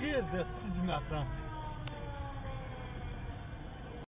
Rede de matin.